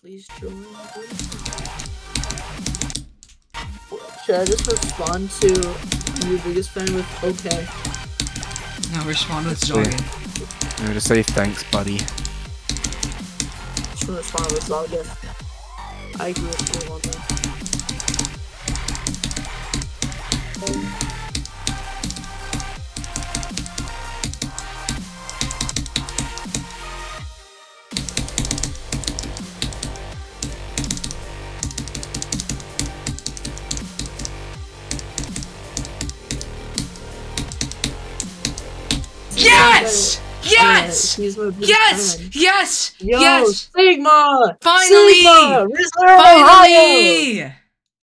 please join. Should I just respond to your biggest fan with okay? No, respond with Let's see. jogging. I'm gonna say thanks, buddy. Just respond with login. I agree with you on that. Yes! Yes! Yes! Yes! Yes! Sigma! Finally! Sigma! Finally!